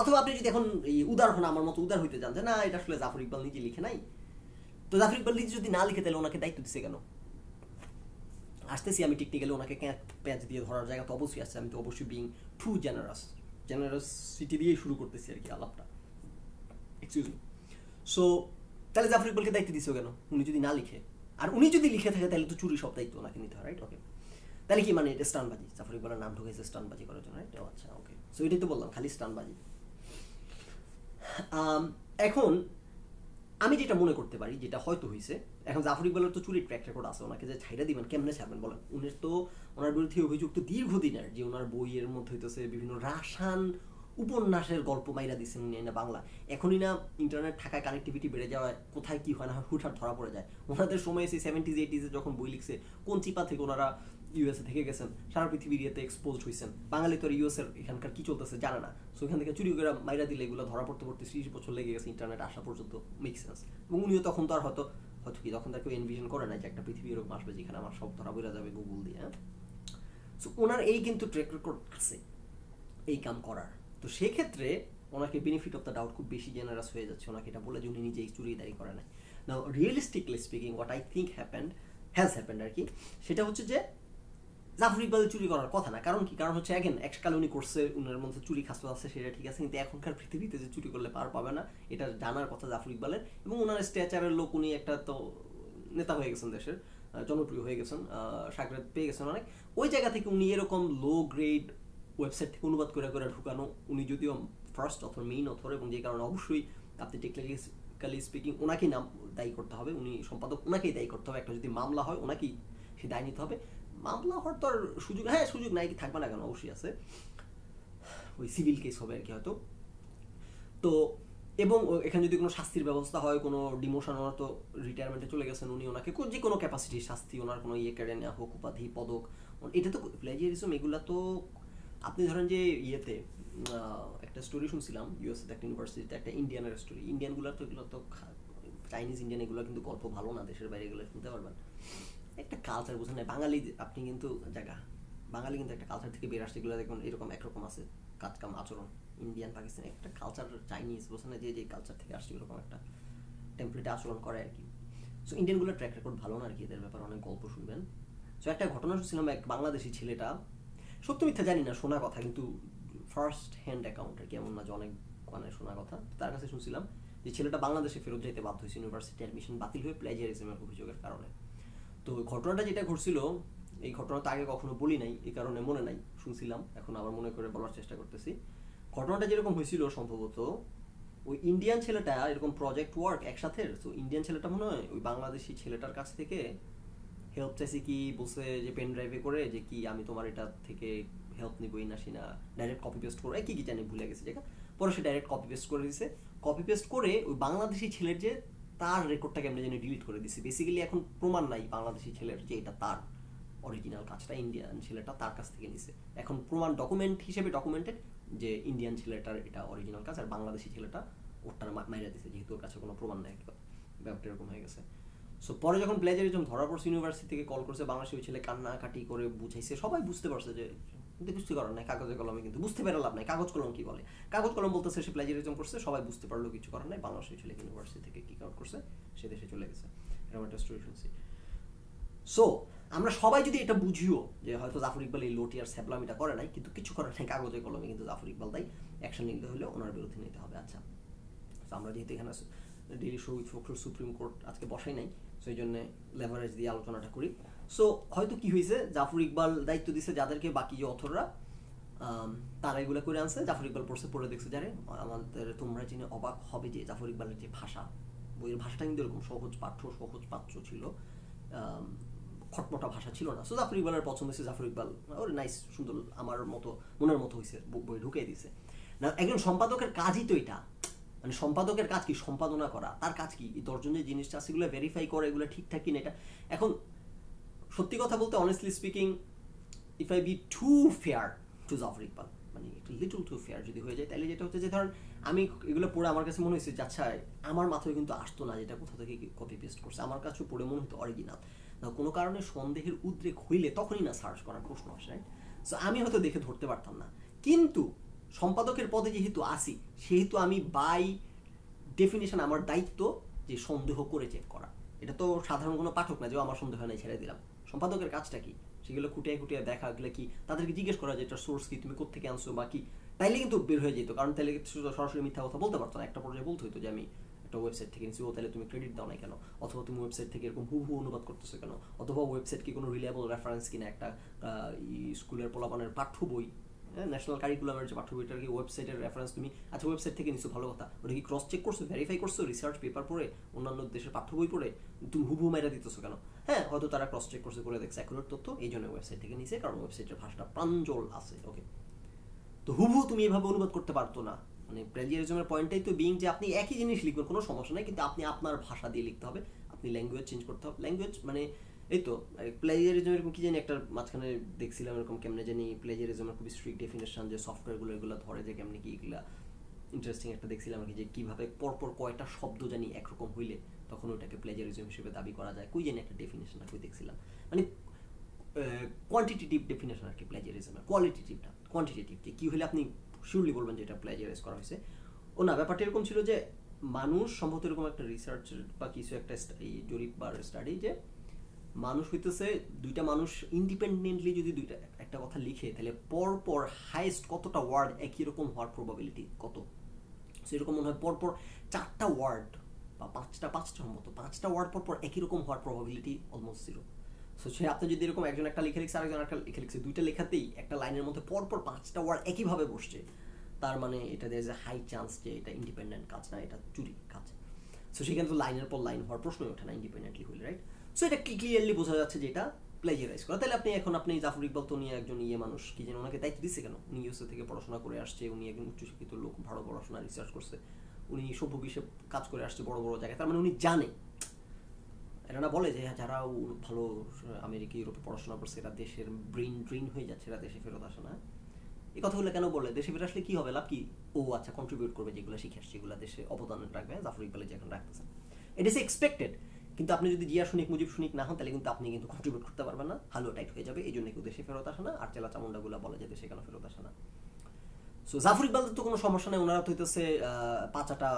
A: অথবা আপনি যদি এখন এই উদার হন, আমার মতো উদার হইতে যান যে, না, এটা আসলে জাফর ইকবাল নিজে লিখে নাই। তো জাফর ইকবাল নিজে যদি না লিখে তাহলে ওনাকে দায়িত্ব দিচ্ছে কেন? আসতেছি আমি টেকনিক্যালি, ওনাকে প্যাঁচ দিয়ে ধরার জায়গা তো অবশ্যই আছে। আমি তো অবশ্যই বিং ট্রু জেনারাস জেনারাসিটি দিয়েই শুরু করতেছি আর কি আলাপটা। এক্সকিউজ মি সো তাহলে জাফর ইকবালকে দায়িত্ব দিছো কেন? উনি যদি না লিখে আর উনি যদি লিখে থাকে, তাহলে তো চুরি সব দায়িত্ব ওনাকে নিতে হয় রাইট ওকে তাহলে কি মানে এটা স্টানবাজি? জাফর ইকবালের নাম ঢুকেছে স্টানবাজি করার জন্য রাইট আচ্ছা ওকে সো এটাই তো বললাম, খালি স্টানবাজি। এখন আমি যেটা মনে করতে পারি, যেটা হয়তো হয়েছে এখন জাফর ইকবালের তো চুরির ট্র্যাক রেকর্ড আছে, ওনাকে যে ছাইড়া দিবেন, কেমনে ছাড়বেন বলেন? উনি তো, ওনার বিরুদ্ধে অভিযোগ তো দীর্ঘদিনের যে ওনার বইয়ের মধ্যে হইতেছে বিভিন্ন রাসান উপন্যাসের গল্প মাইরা উনি, না বাংলা। এখনই না ইন্টারনেট থাকায় কানেক্টিভিটি বেড়ে যাওয়ায় কোথায় কি হয় না হুটহাট ধরা পড়ে যায়। ওনাদের সময় এসে সেভেন্টিজ এইটিজে যখন বই লিখছে, কোন চিপা থেকে ওনারা ইউএসএ থেকে গেছেন? সারা পৃথিবীর ইয়েতে এক্সপোজ হয়েছেন বাঙালি তো আর ইউএসএর এখানকার কি চলতেছে জানে না। সো এখান থেকে চুরি করে মাইরা দিলে এগুলো ধরা পড়তে পড়তে ত্রিশ বছর লেগে গেছে ইন্টারনেট আসা পর্যন্ত। মেক সেন্স এবং উনিও তখন তো আর হয়তো হয়তো কি, তখন তার কেউ এনভিশন করে না যে একটা পৃথিবী এরকম আসবে যেখানে আমার সব ধরা বেরা যাবে গুগল দিয়ে হ্যাঁ? সো ওনার এই কিন্তু ট্র্যাক রেকর্ড আছে, এই কাম করার। তো সেক্ষেত্রে ওনাকে বেনিফিট অফ দ্য ডাউট খুব বেশি জেনারাস হয়ে যাচ্ছে। ওনাকে এটা বলে যে উনি নিজেই চুরি দায়ী করে নাই। না realistically speaking what I think happened has happened আর কি, সেটা হচ্ছে যে জাফর ইকবাল চুরি করার কথা না। কারণ কি? কারণ হচ্ছে একদিন এককালে উনি করছে, উনার মধ্যে চুরি খাসতে আছে, সেটা ঠিক আছে, কিন্তু এখনকার পৃথিবীতে যে চুরি করলে পার পাবে না, এটা জানার কথা জাফর ইকবালের। এবং ওনার স্ট্যাচারের লোক উনি একটা তো নেতা হয়ে গেছেন দেশের জনপ্রিয় হয়ে গেছেন সাকরাত পেয়ে গেছেন অনেক। ওই জায়গা থেকে উনি এরকম লো গ্রেড ওয়েবসাইট থেকে অনুবাদ করে করে ঢুকানো, উনি যদিও ফার্স্ট অথর মেইন অথর এবং যে কারণে অবশ্যই আপনি টেকনিক্যালি স্পিকিং ওনাকেই নাম দায়ী করতে হবে, উনি সম্পাদক ওনাকেই দায়ী করতে হবে। একটা যদি মামলা হয়, ওনাকেই সে দায় নিতে হবে। মামলা হওয়ার তো আর সুযোগ হ্যাঁ সুযোগ নাই কি থাকবে না কেন? অবশ্যই আছে। ওই সিভিল কেস হবে আর কি হয়তো। তো, এবং এখানে যদি কোনো শাস্তির ব্যবস্থা হয়, কোনো ডিমোশন ওনার তো রিটায়ারমেন্টে চলে গেছেন উনি ওনাকে। যে কোনো ক্যাপাসিটি শাস্তি, ওনার কোনো ইয়ে কেড়ে নেওয়া হোক, উপাধি, পদক এটা তো প্লেজিয়ারিজম এগুলা তো আপনি ধরেন যে ইয়েতে একটা স্টোরি শুনছিলাম ইউএসএতে একটা ইউনিভার্সিটিতে একটা ইন্ডিয়ানের স্টোরি ইন্ডিয়ানগুলো তো এগুলো তো চাইনিজ ইন্ডিয়ান এগুলো কিন্তু গল্প ভালো না, দেশের বাইরে এগুলো শুনতে পারবেন। একটা কালচার বোঝেন না, বাঙালি আপনি কিন্তু, জায়গা, বাঙালি কিন্তু একটা কালচার থেকে বের এগুলো দেখুন এরকম একরকম আছে কাজ কাম আচরণ। ইন্ডিয়ান পাকিস্তান একটা কালচার চাইনিজ বোঝেন না, যে যে কালচার থেকে আসছে এরকম একটা টেম্পলেটে আচরণ করে আর কি। সো ইন্ডিয়ানগুলোর ট্র্যাক রেকর্ড ভালো না আর কি, এদের ব্যাপারে অনেক গল্প শুনবেন। সো একটা ঘটনা শুনছিলাম, এক বাংলাদেশি ছেলেটা সত্য মিথ্যা জানি না, শোনা কথা, কিন্তু ফার্স্ট হ্যান্ড অ্যাকাউন্ট আর না যে অনেক মানে শোনা কথা, তার কাছে শুনছিলাম যে ছেলেটা বাংলাদেশে ফেরত যাইতে বাধ্য হয়েছে ইউনিভার্সিটি অ্যাডমিশন বাতিল হয়ে প্লেজারিজমের অভিযোগের কারণে। তো ঘটনাটা যেটা ঘটছিল, এই ঘটনা তো আগে কখনো বলি নাই, এই কারণে মনে নাই, শুনছিলাম, এখন আবার মনে করে বলার চেষ্টা করতেছি। ঘটনাটা যেরকম হয়েছিল সম্ভবত, ওই ইন্ডিয়ান ছেলেটা এরকম প্রজেক্ট ওয়ার্ক একসাথে তো ইন্ডিয়ান ছেলেটা মনে হয় ওই বাংলাদেশি ছেলেটার কাছ থেকে হেল্প চাইছি কি, বলছে যে পেন ড্রাইভে করে যে কি আমি তোমার এটা থেকে হেল্প নিবই না না ডাইরেক্ট কপি পেস্ট করে কি কি জানি ভুলে গেছে যেটা পরে সে ডাইরেক্ট কপি পেস্ট করে দিছে। কপি পেস্ট করে ওই বাংলাদেশি ছেলের যে তার রেকর্ডটা কেমন জানি ডিলিট করে দিছে। বেসিক্যালি এখন প্রমাণ নাই বাংলাদেশি ছেলের যে এটা তার অরিজিনাল কাজটা ইন্ডিয়ান ছেলেটা তার কাছ থেকে নিছে। এখন প্রমাণ ডকুমেন্ট হিসেবে ডকুমেন্টেড যে ইন্ডিয়ান ছেলেটার এটা অরিজিনাল কাজ আর বাংলাদেশি ছেলেটা ওরটার মাইরা দিছে, যেহেতু ওর কাছে কোনো প্রমাণ নেই ব্যাপারটা এরকম হয়ে গেছে। সো পরে যখন প্লেজারিজম ধরা পড়ছে ইউনিভার্সিটি থেকে কল করছে বাংলাদেশি ওই ছেলে কান্নাকাটি করে বুঝাইছে, সবাই বুঝতে পারছে যে, কিন্তু বুঝতে করার নাই কাগজে কলমে, কিন্তু বুঝতে পেরে লাভ নাই, কাগজ কলম কি বলে? কাগজ কলম বলতেছে সে প্লেজারিজম করছে, সবাই বুঝতে পারল কিছু করার নাই বাংলাদেশি ছেলে ইউনিভার্সিটি থেকে কিক আউট করছে, সে দেশে চলে গেছে। এরকম একটা স্টোরি শুনছি। সো আমরা সবাই যদি এটা বুঝিও, যে হয়তো জাফর ইকবাল এই লোটি আর স্যাবলামিটা করে নাই, কিন্তু কিছু করার নাই কাগজে কলমে, কিন্তু জাফর ইকবাল তাই অ্যাকশন নিতে হলে ওনার বিরুদ্ধে নিতে হবে। আচ্ছা আমরা যেহেতু এখানে ডেলি শো উইথ ফোকর সুপ্রিম কোর্ট আজকে বসাই নাই সেই জন্য লেভারেজ দিয়ে আলোচনাটা করি। সো হয়তো কি হয়েছে, জাফর ইকবাল দায়িত্ব দিছে যাদেরকে, বাকি যে অথররা তারা এগুলো করে আনছে। জাফর ইকবাল পড়ছে, পড়ে দেখছে যারে। আমাদের তোমরা জেনে অবাক হবে যে জাফর ইকবালের যে ভাষা, বইয়ের ভাষাটা কিন্তু এরকম সহজ পাঠ্য সহজ পাঠ্য ছিল। খটমটা ভাষা ছিল না। সো জাফর ইকবালের পছন্দ হয়েছে জাফর ইকবাল। ওর নাইস সুন্দর, আমার মতো, মনের মতো হয়েছে, বই ঢুকিয়ে দিছে না একজন সম্পাদকের কাজই তো এটা। মানে সম্পাদকের কাজ কি? সম্পাদনা করা। তার কাজ কি? এই দশজন যে জিনিসটা আছে, এগুলো ভেরিফাই করা, এগুলো ঠিকঠাক কিনা এটা এখন সত্যি কথা বলতে honestly speaking if I be to fair to Zafar Iqbal মানে একটু লিটল টু ফেয়ার যদি হয়ে যায় তাহলে যেটা হচ্ছে যে ধরেন, আমি এগুলো পড়ে আমার কাছে মনে হয়েছে আচ্ছা আমার মাথায় কিন্তু আসতো না যেটা কোথা থেকে কপি পেস্ট করছে। আমার কাছেও পড়ে মনে হতো অরিজিনাল কোনো কারণে সন্দেহের উদ্রেক হইলে তখনই না সার্চ করার প্রশ্ন আসে রাইট সো আমি হয়তো দেখে ধরতে পারতাম না। কিন্তু সম্পাদকের পদে যেহেতু আসি সেহেতু আমি বাই ডেফিনেশন আমার দায়িত্ব যে সন্দেহ করে চেক করা। এটা তো সাধারণ কোনো পাঠক না, যে আমার সন্দেহ নেই, ছেড়ে দিলাম। সম্পাদকের কাজটা কি? সেগুলো খুঁটিয়ে খুঁটিয়ে দেখা গেলে কি? তাদেরকে জিজ্ঞেস করা যে, এটা সোর্স কি? তুমি কোথেকে আনছো বা কি? তাইলে কিন্তু বের হয়ে যেত, কারণ তাহলে সরাসরি মিথ্যা কথা বলতে পারতো না। একটা পর্যায়ে বলতে হইতো যে, আমি একটা ওয়েবসাইট থেকে নিচ্ছি ও তাহলে তুমি ক্রেডিট দাও না কেন? অথবা তুমি ওয়েবসাইট থেকে এরকম হু হু অনুবাদ করতেছো কেন? অথবা ওয়েবসাইট কি কোনো রিলেবল রেফারেন্স কিনা একটা স্কুলের পোলাপানের পাঠ্য বই? ন্যাশনাল কারিকুলামের যে পাঠ্য বইটার কি ওয়েবসাইটের রেফারেন্স তুমি? আচ্ছা ওয়েবসাইট থেকে নিচ্ছ ভালো কথা। ওটা কি ক্রস চেক করছ ভেরিফাই করছ রিসার্চ পেপার পড়ে, অন্যান্য দেশের পাঠ্য বই পড়ে? তুমি হুবহু মেরা দিতেছো কেন? হ্যাঁ হয়তো তারা ক্রস চেক করছে, করে দেখছে। অ্যাকুরেট তথ্য এই জন্য ওয়েবসাইট থেকে নিছে, কারণ ওয়েবসাইটের ভাষাটা প্রাঞ্জল আছে ওকে তো হুবহু তুমি এভাবে অনুবাদ করতে পারতো না। মানে প্লেজিয়ারিজমের পয়েন্টটাই তো বিং যে আপনি একই জিনিস লিখবেন, কোনো সমস্যা নেই, কিন্তু আপনি আপনার ভাষা দিয়ে লিখতে হবে, আপনি ল্যাঙ্গুয়েজ চেঞ্জ করতে হবে। ল্যাঙ্গুয়েজ মানে এই তো প্লেজারিজম এরকম কি জানি একটা মাঝখানে দেখছিলাম এরকম কেমনে জানি প্লেজারিজমের খুবই স্ট্রিক্ট ডেফিনেশন যে সফটওয়্যারগুলো এগুলো ধরে যে কেমনি কি এগুলা ইন্টারেস্টিং একটা দেখছিলাম আর কি, যে কীভাবে পরপর কয়টা শব্দ জানি একরকম হইলে তখন ওটাকে প্লেজারিজম হিসেবে দাবি করা যায়। কই জানি একটা ডেফিনেশন আর কি দেখছিলাম। মানে কোয়ান্টিটিভ ডেফিনেশন আর কি প্লেজারিজমের কোয়ালিটিটিভটা কোয়ান্টিটিভ যে কী হলে আপনি শিওরলি বলবেন যে এটা প্লেজারাইজ করা হয়েছে ও না, ব্যাপারটা এরকম ছিল যে মানুষ সম্ভবত এরকম একটা রিসার্চ বা কিছু একটা জরিপ বা স্টাডি যে মানুষ হইতেছে, দুইটা মানুষ ইন্ডিপেন্ডেন্টলি যদি দুইটা, একটা কথা লিখে, তাহলে পর পর হাইয়েস্ট কতটা ওয়ার্ড একই রকম হওয়ার প্রবাবিলিটি কত? সেরকম মনে হয় পরপর চারটা ওয়ার্ড বা পাঁচটা পাঁচটা মতো পাঁচটা ওয়ার্ড পর পর একই রকম হওয়ার probability almost zero so say আপনি যদি এরকম একজন একটা লিখে লিখছে, আরেকজন একটা লিখে লিখছে, দুইটা লেখাতেই একটা লাইনের মধ্যে পরপর পাঁচটা ওয়ার্ড একইভাবে বসছে, তার মানে এটা দেয় যে হাই চান্স যে এটা ইন্ডিপেন্ডেন্ট কাজ না, এটা চুরি কাজ। সো সেখানে তো লাইনের পর লাইন হওয়ার প্রশ্নই ওঠে না ইন্ডিপেন্ডেন্টলি হইলে রাইট সো এটা ক্লিয়ারলি বোঝা যাচ্ছে যে এটা প্লেজারাইজ করা। তাহলে আপনি এখন আপনি জাফর ইকবাল তো নিয়ে একজন ইয়ে মানুষ কি যেন ওনাকে দায়িত্ব দিচ্ছে কেন? উনি ইউএসএ থেকে পড়াশোনা করে আসছে উনি একজন উচ্চশিক্ষিত লোক ভালো পড়াশোনা রিসার্চ করছে। উনি সভ্য বিশ্বে কাজ করে আসছে বড় বড় জায়গায়। তার মানে উনি জানে। এরা না বলে যে হ্যাঁ, যারা ভালো আমেরিকা ইউরোপে পড়াশোনা করছে এরা দেশের ব্রেন ড্রেন হয়ে যাচ্ছে এরা দেশে ফেরত আসে না। এই কথাগুলো কেন বলে? দেশে ফিরে আসলে কি হবে? লাভ কি? ও আচ্ছা কন্ট্রিবিউট করবে যেগুলো শিখে আসছে যেগুলো দেশে অবদান রাখবে জাফর ইকবালে যে এখন রাখতেছেন ইট ইস এক্সপেক্টেড কিন্তু আপনি যদি জিয়া শুনিক মুজিব শুনিক না হন, তাহলে কিন্তু আপনি কিন্তু কন্ট্রিবিউট করতে পারবেন না। হালুয়া টাইট হয়ে যাবে এই জন্য কেউ দেশে ফেরত আসে না, আর চেলা চামুন্ডাগুলো বলে যে দেশে কেন ফেরত আসে না। সো জাফর ইকবালদের তো কোনো সমস্যা নেই, ওনারা তো হইতেছে পাঁচাটা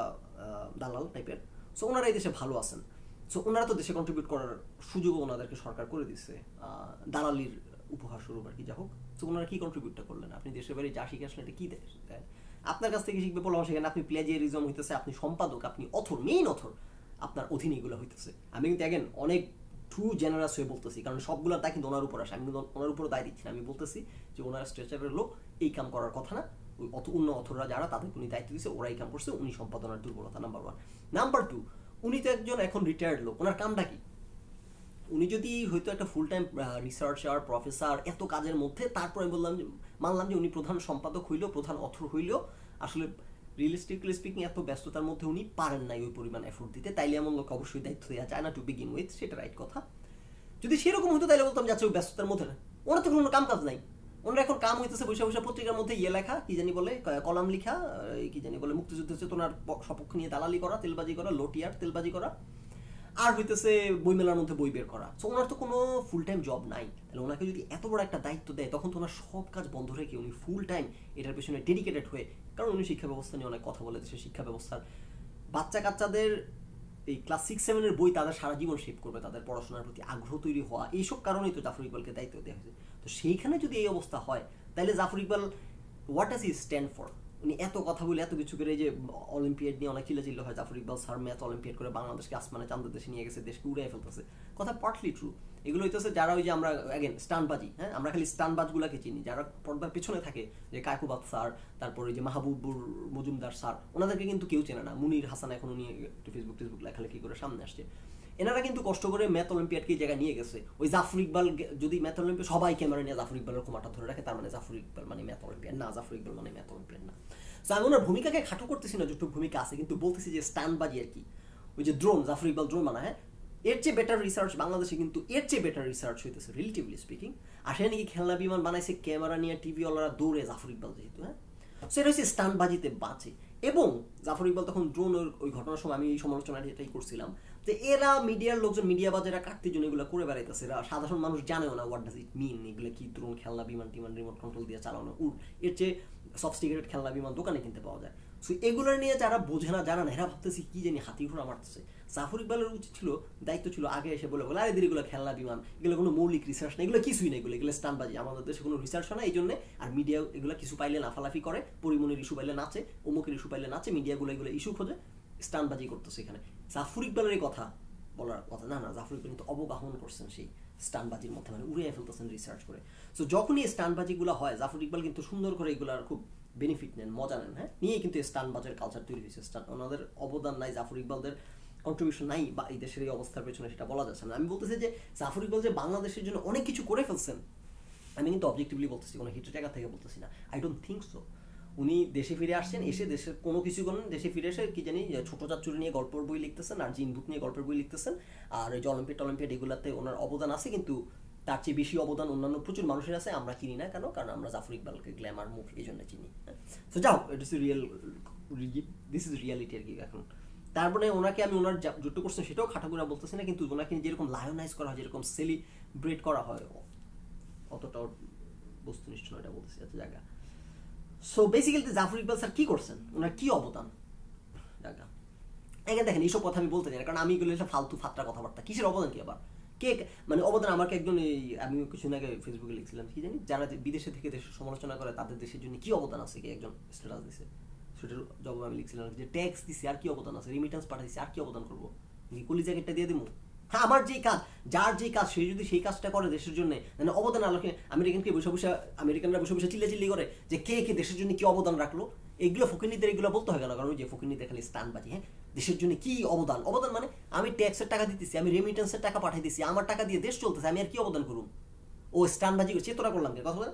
A: দালাল টাইপের সো ওনারা এই দেশে ভালো আছেন। সো ওনারা তো দেশে কন্ট্রিবিউট করার সুযোগও ওনাদেরকে সরকার করে দিচ্ছে দালালির উপহার স্বরূপ আর কি যা হোক। সো ওনারা কি কন্ট্রিবিউটটা করলেন? আপনি দেশের বাড়ি যা শিখে আসলেন এটা কি দেয়? আপনার কাছ থেকে শিখবে? বললাম সেখানে আপনি প্লেজিয়ারিজম হইতেছে, আপনি সম্পাদক, আপনি অথর মেইন অথর আপনার অধীনে এগুলো হইতেছে। আমি কিন্তু অ্যাগেন অনেক ট্রু জেনারাস হয়ে বলতেছি, কারণ সবগুলোর দায় কিন্তু ওনার উপর আসে। আমি কিন্তু ওনার উপর দায় দিচ্ছি না। আমি বলতেছি যে ওনার স্ট্রেচারের লোক, এই কাম করার কথা না। ওই অত অন্য অথররা যারা, তাদেরকে উনি দায়িত্ব দিচ্ছে এই কাম করছে, উনি সম্পাদনার দুর্বলতা নাম্বার ওয়ান নাম্বার টু উনি তো একজন এখন রিটায়ার্ড লোক। ওনার কামটা কি? উনি যদি হয়তো একটা ফুল টাইম রিসার্চার প্রফেসর এত কাজের মধ্যে, তারপরে বললাম যে, মানলাম যে উনি প্রধান সম্পাদক হইলেও, প্রধান অথর হইলেও, আসলে রিয়েলিস্টিকলি স্পিকিং এত ব্যস্ততার মধ্যে উনি পারেন নাই ওই পরিমাণ এফোর্ট দিতে। তাইলে এমন লোক অবশ্যই দায়িত্ব দেওয়া যায় না টু বিগিন উইথ সেটা রাইট কথা। যদি সেরকম হতো তাহলে বলতাম যাচ্ছে ওই ব্যস্ততার মধ্যে না। ওনার তো কোনো কাম কাজ নাই। ওনার এখন কাম হইতেছে বৈশা বৈশা পত্রিকার মধ্যে ইয়ে লেখা, কি জানি বলে কলাম লেখা কি জানি বলে মুক্তিযুদ্ধ চেতনার সপক্ষ নিয়ে দালালি করা, তেলবাজি করা, লোটিয়ার, তেলবাজি করা। আর হইতেছে বইমেলার মধ্যে বই বের করা। সো ওনার তো কোনো ফুল টাইম জব নাই। তাহলে ওনাকে যদি এত বড় একটা দায়িত্ব দেয়, তখন তো ওনার সব কাজ বন্ধ রেখে উনি ফুল টাইম এটার পেছনে ডেডিকেটেড হয়ে, কারণ উনি শিক্ষা ব্যবস্থা নিয়ে অনেক কথা বলে দেশের শিক্ষা ব্যবস্থার। বাচ্চা কাচ্চাদের এই ক্লাস সিক্স সেভেনের বই তাদের সারা জীবন শেপ করবে, তাদের পড়াশোনার প্রতি আগ্রহ তৈরি হওয়া, এইসব কারণেই তো জাফর ইকবালকে দায়িত্ব দেওয়া হয়েছে। তো সেইখানে যদি এই অবস্থা হয়, তাহলে Zafar Iqbal what does he stand for উনি এত কথা বলে এত কিছু করে যে অলিম্পিয়াড নিয়ে অনেক চিল্লাচিল্লা হয়। Zafar Iqbal sir math olympiad করে বাংলাদেশকে আসমানে চান্দের দেশে নিয়ে গেছে, দেশকে উড়ে ফেলতেছে। কথা পার্টলি ট্রু এগুলো হইতেছে যারা ওই যে আমরা অ্যাগেন স্টানবাজি হ্যাঁ? আমরা খালি স্টানবাজগুলোকে চিনি। যারা পর্দার পেছনে থাকে, যে কায়কুবাদ স্যার, তারপরে যে মাহবুবুর মজুমদার স্যার, ওনাদেরকে কিন্তু কেউ চেনে না। মুনির হাসান এখন উনি একটু ফেসবুক টেসবুক লেখালেখি করে সামনে আসছে। এনারা কিন্তু কষ্ট করে ম্যাথ অলিম্পিয়াডকে এই জায়গায় নিয়ে গেছে। ওই জাফর ইকবাল যদি ম্যাথ অলিম্পিয়াড সবাই ক্যামেরা নিয়ে জাফর ইকবালের ক্ষমাটা ধরে রাখে, তার মানে জাফর ইকবাল মানে ম্যাথ অলিম্পিয়াড। না, জাফর ইকবাল মানে ম্যাথ অলিম্পিয়াড না। তো আমি ওনার ভূমিকাকে খাটো করতেছি না যেটুকু ভূমিকা আছে, কিন্তু বলতেছি যে স্টানবাজি আর কি। ওই যে ড্রোন জাফর ইকবাল ড্রোন বানা হ্যাঁ? এর চেয়ে বেটার রিসার্চ বাংলাদেশে কিন্তু এর চেয়ে বেটার রিসার্চ হইতেছে রিলেটিভলি স্পিকিং আর সে নাকি খেলনা বিমান বানাইছে, ক্যামেরা নিয়ে টিভিওয়ালারা দৌড়ে জাফর ইকবাল যেহেতু হ্যাঁ? সো এটা হচ্ছে স্টানবাজিতে বাঁচে। এবং জাফর ইকবাল তখন ড্রোন ওই ঘটনার সময় আমি এই সমালোচনাটা এটাই করছিলাম যে এরা মিডিয়ার লোকজন, মিডিয়া বাজারে কাটতে জন্য এগুলো করে বেড়াইতেছে। এরা সাধারণ মানুষ জানেও না হোয়াট ডাজ ইট মিন এগুলো কি ড্রোন খেলনা, বিমান টিমান রিমোট কন্ট্রোল দিয়ে চালানো। উড় এর চেয়ে সফস্টিকেটেড খেলনা, বিমান দোকানে কিনতে পাওয়া যায়। সো এগুলো নিয়ে যারা বোঝে না, জানা না, এরা ভাবতেছি কি জানি হাতি ঘোড়া মারতেছে। জাফর ইকবালের উচিত ছিল, দায়িত্ব ছিল আগে এসে বলে বলে, আরে দিদি এগুলো খেলনা, বিমান, এগুলো কোনো মৌলিক রিসার্চ না এগুলো কিছুই না এগুলো এগুলো স্টানবাজি আমাদের দেশে কোনো রিসার্চ হয় না এই জন্য আর মিডিয়া এগুলো কিছু পাইলে লাফালাফি করে, পরিমণির ইস্যু পাইলে নাচে, অমুকের ইস্যু পাইলে নাচে মিডিয়াগুলো এগুলো ইস্যু খোঁজে স্টানবাজি করতেছে এখানে। জাফর ইকবালের কথা বলার কথা। না না, জাফর ইকবাল কিন্তু অবগাহন করছেন সেই স্টানবাজির মধ্যে মানে উড়িয়ে ফেলতেছেন রিসার্চ করে। সো যখনই এই স্টানবাজিগুলো হয়, জাফর ইকবাল কিন্তু সুন্দর করে এগুলার খুব বেনিফিট নেন, মজা নেন হ্যাঁ? নিয়ে কিন্তু এই স্টানবাজের কালচার তৈরি হয়েছে। স্টান, ওনাদের অবদান নাই, জাফর ইকবালদের কন্ট্রিবিউশন নাই, বা এই দেশের এই অবস্থার পেছনে সেটা বলা যাচ্ছে না। আমি বলতেছি যে, জাফর ইকবাল যে বাংলাদেশের জন্য অনেক কিছু করে ফেলছেন, আমি কিন্তু অবজেক্টিভলি বলতেছি, কোনো হিটের জায়গা থেকে বলতেছি না। আই ডোন্ট থিঙ্ক সো উনি দেশে ফিরে আসছেন, এসে দেশের কোনো কিছু করেন দেশে ফিরে এসে কি জানি ছোট চাচুরি নিয়ে গল্পের বই লিখতেছেন, আর জিনভূত নিয়ে গল্পের বই লিখতেছেন, আর এই যে অলিম্পিয়াড অলিম্পিয়াড এগুলাতে ওনার অবদান আছে, কিন্তু তার চেয়ে বেশি অবদান অন্যান্য প্রচুর মানুষের আছে, আমরা চিনি না কেন, কারণ আমরা জাফর ইকবালকে গ্ল্যামার মুখ এই জন্য চিনি সো যাও it real this is reality আর কি এখন। তারপরে ওনাকে আমি ওনার যা- যতটুকু করছেন সেটাও খাটাগুড়া বলতেছি না, কিন্তু ওনাকে যেরকম লায়নাইজ করা হয়, যেরকম সেলিব্রেট করা হয়, অতটাও বস্তুনিষ্ঠ এটা বলতেছি, এত জায়গা। So basically Zafar Iqbal sir কি করছেন? ওনার কি অবদান? এখানে দেখেন, এইসব কথা আমি বলতে চাই না, কারণ আমি এগুলো একটা ফালতু ফাত্রা কথাবার্তা। কিসের অবদান কি আবার? কে মানে অবদান আমাকে একজন এই আমি কিছু আগে ফেসবুকে লিখছিলাম, কি জানি? যারা বিদেশে থেকে দেশের সমালোচনা করে, তাদের দেশের জন্য কি অবদান আছে? কি একজন স্ট্যাটাস দিছে? সেটার জবাব আমি লিখছিলাম যে ট্যাক্স দিছে, আর কি অবদান আছে? রিমিটেন্স পাঠাইছে, আর কি অবদান করব? কি কলি জ্যাকেটটা দিয়ে দিবো
B: হ্যাঁ আমার যেই কাজ যার যে কাজ, সে যদি সেই কাজটা করে দেশের জন্য মানে অবদান আলোকে আমেরিকানকে বসে বসে, আমেরিকানরা বসে বসে চিল্লা চিল্লি করে যে কে কে দেশের জন্য কি অবদান রাখল। এগুলো ফকিনীদের এগুলো বলতে হয় গেল কারণ যে ফকিনীদের খালি স্থান বাজি হ্যাঁ? দেশের জন্য কি অবদান? অবদান মানে আমি ট্যাক্সের টাকা দিতেছি, আমি রেমিটেন্সের টাকা পাঠিয়ে দিচ্ছি আমার টাকা দিয়ে দেশ চলতেছে, আমি আর কি অবদান করুন ও স্টানবাজি চেতনা করলাম কে? কথা?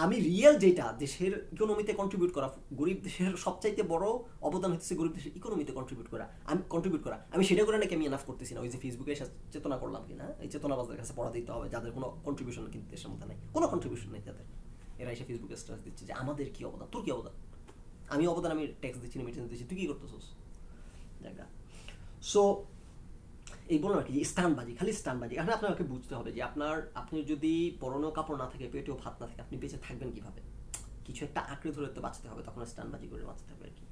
B: আমি রিয়েল যেটা, দেশের ইকোনমিতে কন্ট্রিবিউট করা, গরিব দেশের সবচাইতে বড় অবদান হচ্ছে গরিব দেশের ইকোনমিতে কন্ট্রিবিউট করা, আমি কন্ট্রিবিউট করা। আমি সেটা করে নাকি আমি এনাফ করতেছি না, ওই যে ফেসবুকে চেতনা করলাম কিনা, এই চেতনাবাজদের কাছে পড়া দিতে হবে, যাদের কোনো কন্ট্রিবিউশন কিন্তু দেশের মধ্যে নাই, কোনো কন্ট্রিবিউশন নেই তাদের। এরা এসে ফেসবুকে স্ট্যাটাস দিচ্ছে যে, আমাদের কি অবদান? তোর কি অবদান? আমি অবদান আমি ট্যাক্স দিচ্ছি রেমিটেন্স দিচ্ছি, তুই কি করতেছিস? জায়গা সো এই বললাম আর কি স্টানবাজি খালি স্টানবাজি এখানে আপনাকে বুঝতে হবে যে আপনার, আপনি যদি পরনো কাপড় না থাকে, পেটেও ভাত না থাকে, আপনি বেঁচে থাকবেন কীভাবে? কিছু একটা আঁকড়ে ধরে তো বাঁচতে হবে, তখন স্টানবাজি করে বাঁচতে হবে আর কি।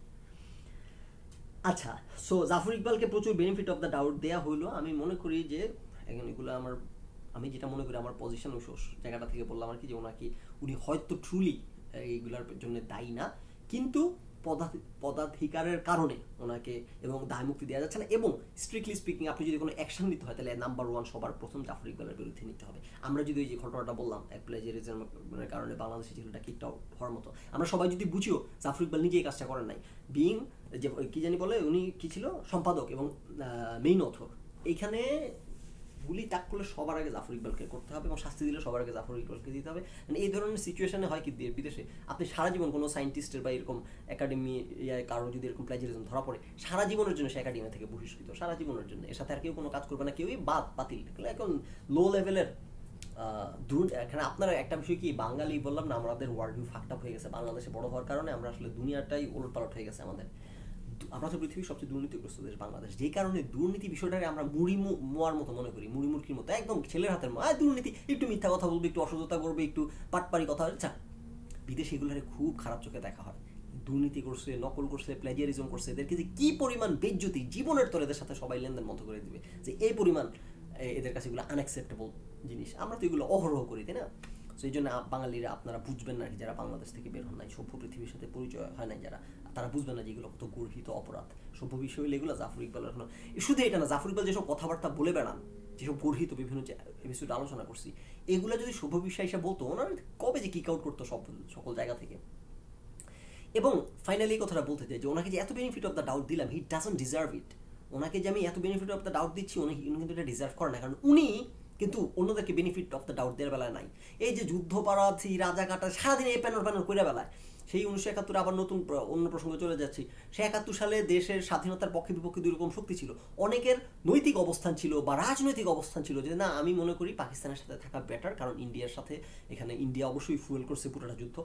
B: আচ্ছা সো জাফর ইকবালকে প্রচুর বেনিফিট অফ দ্য ডাউট দেওয়া হইল। আমি মনে করি যে, এখন এগুলো আমার, আমি যেটা মনে করি আমার পজিশন ওই জায়গাটা থেকে বললাম আর কি, যে ওনাকে উনি হয়তো ট্রুলি এইগুলোর জন্য দায়ী না। কিন্তু পদাধিকারের কারণে ওনাকে এবং দায় মুক্তি দেওয়া যাচ্ছে না এবং স্ট্রিক্টলি স্পিকিং আপনি যদি কোনো অ্যাকশন নিতে হয়, তাহলে নাম্বার ওয়ান সবার প্রথম জাফর ইকবালের বিরুদ্ধে নিতে হবে। আমরা যদি ওই যে ঘটনাটা বললাম প্লেজারিজমের কারণে বাংলাদেশি ছেলেটা কিকটা হওয়ার মতো, আমরা সবাই যদি বুঝিও জাফর ইকবাল নিজে এই কাজটা করেন নাই। বিং যে, কি জানি বলে, উনি কি ছিল? সম্পাদক এবং মেইন অথর এইখানে গুলি তাক করলে সবার আগে জাফর ইকবালকে করতে হবে এবং শাস্তি দিলে সবার আগে জাফর ইকবালকে দিতে হবে। মানে এই ধরনের সিচুয়েশনে হয় কি বিদেশে আপনি সারা জীবন কোনো সায়েন্টিস্টের বা এরকম একাডেমি কারও যদি এরকম প্লাজিয়ারিজম ধরা পড়ে, সারা জীবনের জন্য সে একাডেমি থেকে বহিষ্কৃত, সারা জীবনের জন্য। এর সাথে আর কেউ কোনো কাজ করবে না, কেউই বাদ, বাতিল। এখন লো লেভেলের এখানে আপনার একটা বিষয় কি, বাঙালি বললাম না, আমাদের ওয়ার্ল্ড ভিউ ফাকটাপ হয়ে গেছে, বাংলাদেশে বড় হওয়ার কারণে আমরা আসলে দুনিয়াটাই ওলট পালট হয়ে গেছে আমাদের। আমরা তো পৃথিবীর সবচেয়ে দুর্নীতিগ্রস্ত দেশ বাংলাদেশ। যেই কারণে দুর্নীতি বিষয়টাকে আমরা মুড়ি মোয়ার মতো মনে করি, মুড়ি মুরকির মতো। একদম ছেলের হাতের মা দুর্নীতি, একটু মিথ্যা কথা বলবে, একটু অসততা করবে, একটু পাটপারি কথা আচ্ছা বিদেশে এগুলোরে খুব খারাপ চোখে দেখা হয়। দুর্নীতি করছে, নকল করছে প্লেজিয়ারিজম করছে। এদেরকে যে কি পরিমাণ বেজ্জতি জীবনের তোর এদের সাথে সবাই লেনদেন বন্ধ করে দিবে। যে এই পরিমাণ এদের কাছে এগুলো আনএক্সেপ্টেবল জিনিস। আমরা তো এগুলো অহরহ করি, তাই না? সেই জন্য বাঙালিরা আপনারা বুঝবেন না যারা বাংলাদেশ থেকে বের হন নাই। সভ্য পৃথিবীর সাথে পরিচয় হয় নাই যারা। তারা বুঝবে না যে এগুলো কত গর্হিত অপরাধ। সভ্য বিষয় হলে এগুলো, জাফর ইকবাল শুধু এটা না, জাফর ইকবাল যেসব কথাবার্তা বলে বেড়ান, যেসব গর্হিত বিভিন্ন এপিসোড আলোচনা করছি, এগুলো যদি সভ্য বিষয় হিসেবে বলতো, ওনারা কবে যে কিক আউট করতো সব সকল জায়গা থেকে। এবং ফাইনালি এই কথাটা বলতে চাই যে, ওনাকে যে এত বেনিফিট অফ দ্য ডাউট দিলাম হি ডাজন্ট ডিজার্ভ ইট ওনাকে যে আমি এত বেনিফিট অফ দ্য ডাউট দিচ্ছি, উনি কিন্তু এটা ডিজার্ভ করে না, কারণ উনি কিন্তু অন্যদেরকে বেনিফিট অফ দ্য ডাউট দেওয়ার বেলায় নাই। এই যে যুদ্ধপারাধী রাজা কাটা সারাদিন এই প্যানর প্যানর করে বেলায় সেই উনিশশো একাত্তরে আবার নতুন অন্য প্রসঙ্গে চলে যাচ্ছি। সে একাত্তর সালে দেশের স্বাধীনতার পক্ষে বিপক্ষে দুই রকম শক্তি ছিল। অনেকের নৈতিক অবস্থান ছিল বা রাজনৈতিক অবস্থান ছিল যে, না, আমি মনে করি পাকিস্তানের সাথে থাকা বেটার কারণ ইন্ডিয়ার সাথে এখানে ইন্ডিয়া অবশ্যই ফুয়েল করছে পুরোটা যুদ্ধ।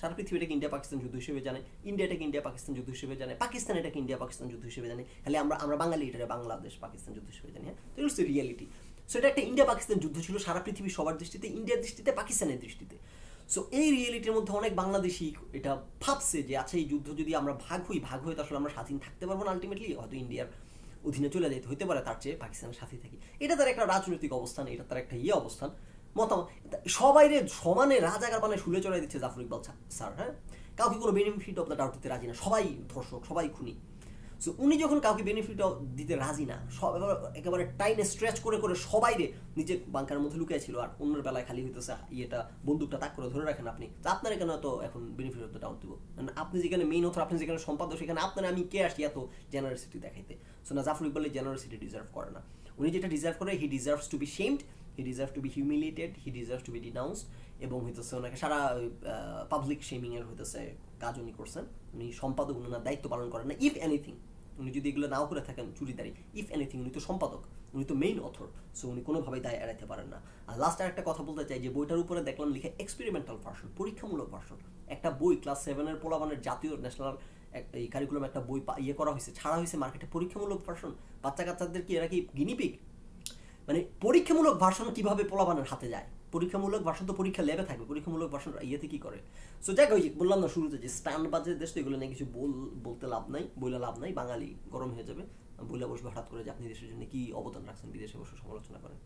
B: সারা পৃথিবী এটাকে ইন্ডিয়া পাকিস্তান যুদ্ধ হিসেবে জানে ইন্ডিয়া এটাকে ইন্ডিয়া পাকিস্তান যুদ্ধ হিসেবে জানে, পাকিস্তান এটাকে ইন্ডিয়া পাকিস্তান যুদ্ধ হিসেবে জানে। খালি আমরা আমরা বাঙালি এটা বাংলাদেশ পাকিস্তান যুদ্ধ হিসেবে জানি হ্যাঁ? তো ইটস রিয়ালিটি সো এটা একটা ইন্ডিয়া পাকিস্তান যুদ্ধ ছিল সারা পৃথিবীর সবার দৃষ্টিতে ইন্ডিয়ার দৃষ্টিতে পাকিস্তানের দৃষ্টিতে। সো এই রিয়েলিটির মধ্যে অনেক বাংলাদেশি এটা ভাবছে যে আচ্ছা এই যুদ্ধ যদি আমরা ভাগ হই, ভাগ হয়ে তো আসলে আমরা স্বাধীন থাকতে পারব না আলটিমেটলি হয়তো ইন্ডিয়ার অধীনে চলে যেতে হতে পারে, তার চেয়ে পাকিস্তানের সাথে থাকি। এটা তার একটা রাজনৈতিক অবস্থান, এটা তার একটা ইয়ে অবস্থান, মতামত। সবাই রে সমানে রাজাকার মানে শুলে চড়াই দিচ্ছে জাফর ইকবাল স্যার হ্যাঁ? কাউকে কোনো বেনিফিট অফ দ্য ডাউট দিতে রাজি না। সবাই ধর্ষক, সবাই খুনি। সো উনি যখন কাউকে বেনিফিট দিতে রাজি না, সব একেবারে টাইনে স্ট্রেচ করে করে সবাই রে নিজে বাংকার মধ্যে লুকিয়ে ছিল, আর অন্যের বেলায় খালি হইতেছে ইয়েটা, বন্দুকটা তাক করে ধরে রাখেন আপনি। তা আপনার এখানে তো এখন বেনিফিট দ্য ডাউট দিব। মানে আপনি যেখানে মেইন অথর আপনি যেখানে সম্পাদক, সেখানে আপনার আমি কে আসি এত জেনারেসিটি দেখাইতে। সো না, জাফর ইকবাল জেনারেসিটি ডিজার্ভ করে না। উনি যেটা ডিজার্ভ করে he deserves to be shamed he deserve to be humiliated he deserve to be denounced এবং হইতেছে ওনাকে সারা পাবলিক শেমিং এর হইতেছে, কাজ উনি করছেন। উনি সম্পাদক উনি দায়িত্ব পালন করেন না ইফ এনিথিং উনি যদি এগুলো নাও করে থাকেন চুরিদারি ইফ এনিথিং উনি তো সম্পাদক, উনি তো মেইন অথর সো উনি কোনোভাবেই দায় এড়াইতে পারেন না। আর লাস্ট আর একটা কথা বলতে চাই, যে বইটার উপরে দেখলাম লিখে এক্সপেরিমেন্টাল ভার্সন পরীক্ষামূলক ভার্সন একটা বই ক্লাস সেভেনের পোলাবানের জাতীয় ন্যাশনাল এই কারিকুলাম একটা বই ইয়ে করা হয়েছে, ছাড়া হয়েছে মার্কেটে পরীক্ষামূলক ভার্সন বাচ্চা কাচ্চাদের কি এরা কি গিনিপিক মানে পরীক্ষামূলক ভার্সন কীভাবে পোলাবানের হাতে যায়? পরীক্ষামূলক ভার্সন তো পরীক্ষা লেবে থাকবে, পরীক্ষামূলক ভার্সন ইয়েতে কি করে? সো যাক, ওই বললাম না শুরুতে যে স্ট্যান্ড বাজের দেশ তো এগুলো নিয়ে কিছু বল, বলতে লাভ নাই, বইলে লাভ নাই, বাঙালি গরম হয়ে যাবে। বইলে বসবে হঠাৎ করে যে আপনি দেশের জন্য কি অবদান রাখছেন, বিদেশে বসে সমালোচনা করেন।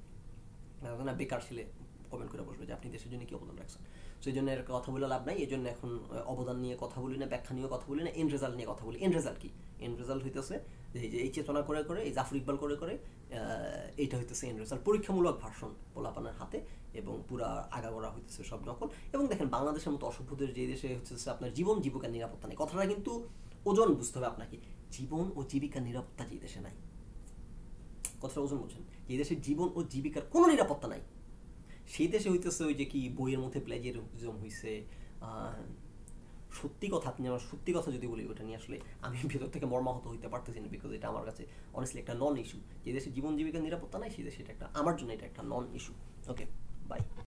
B: না বেকার ছেলে কমেন্ট করে বসবে যে আপনি দেশের জন্য কি অবদান রাখছেন। সেই জন্য এর কথা বলে লাভ নাই, এই জন্য এখন অবদান নিয়ে কথা বলি না, ব্যাখ্যা নিয়ে কথা বলি না এন্ড রেজাল্ট নিয়ে কথা বলি। এন্ড রেজাল্ট কি? এন্ড রেজাল্ট হইতেছে এই যে এই চেতনা করে করে, এই জাফর ইকবাল করে করে এইটা হইতেছে এন্ড রেজাল্ট পরীক্ষামূলক ভার্সন পোলাপানের হাতে এবং পুরা আগাগোড়া হইতেছে সব নকল এবং দেখেন বাংলাদেশের মতো অসভ্যদের যে দেশে হচ্ছে আপনার জীবন, জীবিকার নিরাপত্তা নেই। কথাটা কিন্তু ওজন বুঝতে হবে আপনাকে। জীবন ও জীবিকার নিরাপত্তা যে দেশে নাই। কথাটা ওজন বলছেন যে দেশের জীবন ও জীবিকার কোনো নিরাপত্তা নাই। সেই দেশে হইতেছে ওই যে কি বইয়ের মধ্যে প্লেজিয়ারিজম হইছে সত্যি কথা, আপনি আমার সত্যি কথা যদি বলি, ওটা নিয়ে আসলে আমি ভেতর থেকে মর্মাহত হইতে পারতেছি না বিকজ এটা আমার কাছে অনেস্টলি একটা নন ইস্যু যে দেশে জীবন জীবিকার নিরাপত্তা নাই, সেই দেশে এটা একটা, আমার জন্য এটা একটা নন ইস্যু ওকে বাই